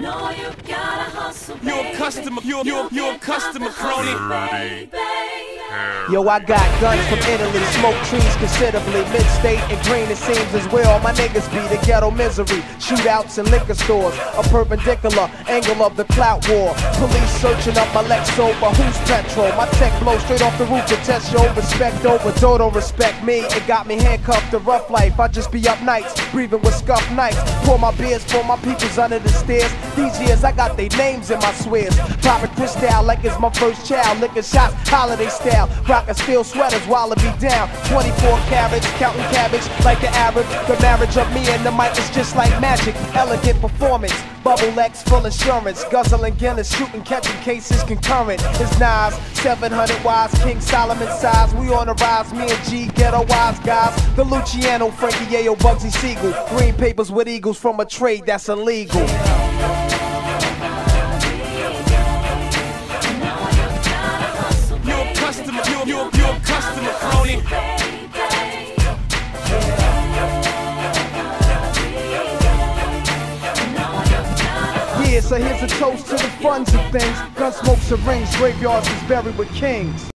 know you gotta hustle, You a customer, you you you a customer crony. baby. Yo, I got guns from Italy, smoke trees considerably. Mid-state and green, it seems as well. My niggas be the ghetto misery. Shootouts in liquor stores, a perpendicular angle of the clout war. Police searching up my Lexo, but who's petrol? My tech blow straight off the roof to test your respect over. Dodo respect me, it got me handcuffed to rough life. I just be up nights, breathing with scuff nights. Pour my beers for my peoples under the stairs. These years I got their names in my swears. Popping crystal like it's my first child. Licking shots, holiday style. Rockin' steel sweaters while be down. 24 carats, counting cabbage like the Arab. The marriage of me and the mic is just like magic. Elegant performance. Bubble X, full insurance. Guzzling Guinness, shooting, catching cases concurrent. It's Nas, 700 wise, King Solomon size. We on the rise, me and G, ghetto wise guys. The Luciano, Frankie Yayo, Bugsy Siegel. Green papers with eagles from a trade that's illegal. So here's a toast to the funds of things. Gun smoke syringe, graveyards is buried with kings.